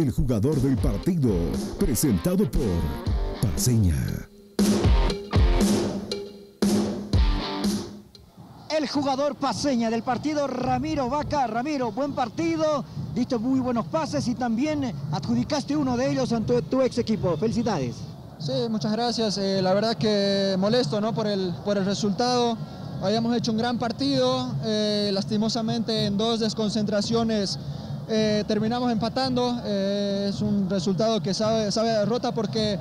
El jugador del partido, presentado por Paseña. El jugador paseña del partido, Ramiro Vaca. Ramiro, buen partido, diste muy buenos pases y también adjudicaste uno de ellos ante tu ex equipo. Felicidades. Sí, muchas gracias. Eh, la verdad que molesto ¿no? por, el, por el resultado. Habíamos hecho un gran partido, eh, lastimosamente en dos desconcentraciones eh, terminamos empatando. es un resultado que sabe, sabe a derrota porque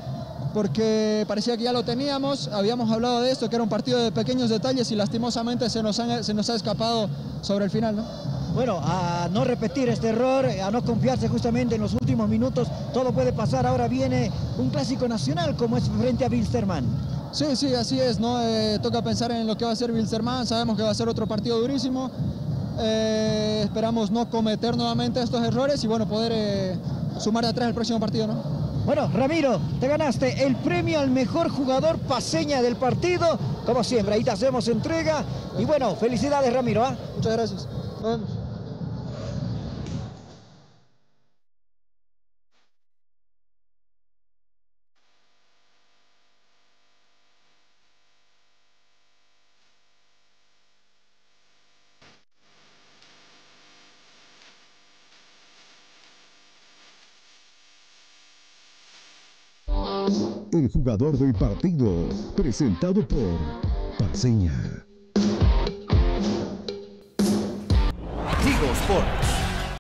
porque parecía que ya lo teníamos, habíamos hablado de esto, que era un partido de pequeños detalles y lastimosamente se nos, se nos ha escapado sobre el final. ¿no? Bueno, a no repetir este error, a no confiarse justamente en los últimos minutos, todo puede pasar. Ahora viene un clásico nacional como es frente a Wilstermann. Sí, sí, así es, ¿no? Eh, toca pensar en lo que va a ser Wilstermann, sabemos que va a ser otro partido durísimo. Eh, esperamos no cometer nuevamente estos errores y bueno, poder eh, sumar de atrás el próximo partido, ¿no? Bueno, Ramiro, te ganaste el premio al mejor jugador paseña del partido. Como siempre, ahí te hacemos entrega. Y bueno, felicidades, Ramiro. ¿ah? Muchas gracias. El jugador del partido, presentado por Paseña.